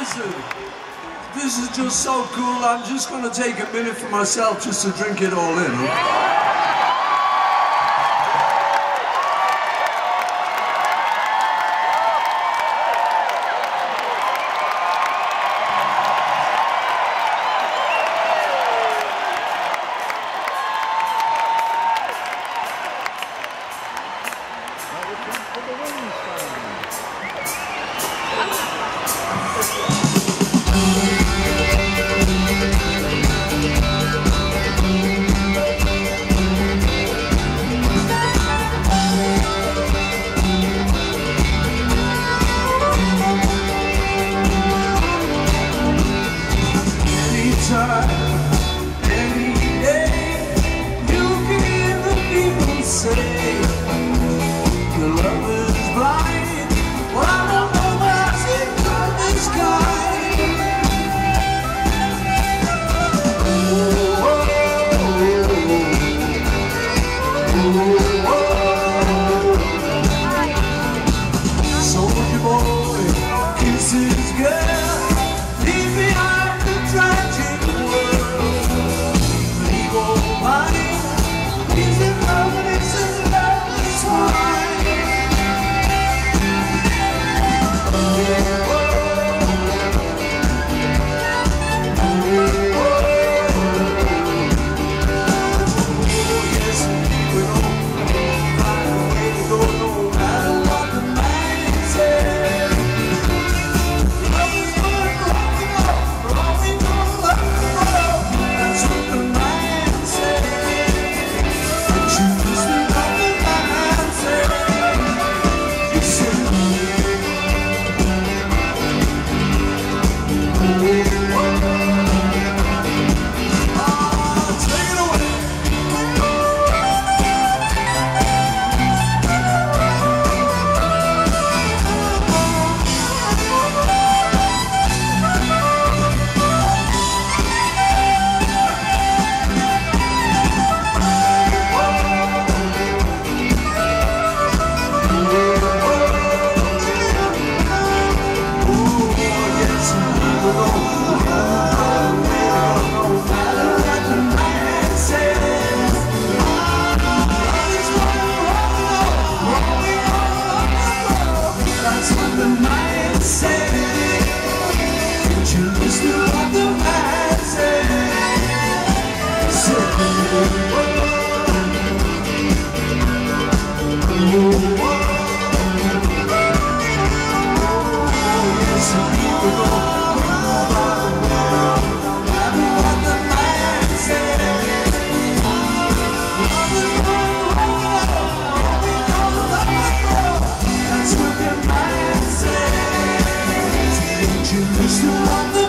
Listen, this is just so cool. I'm just going to take a minute for myself just to drink it all in. time Peace. insanity. Just love the you miss the love?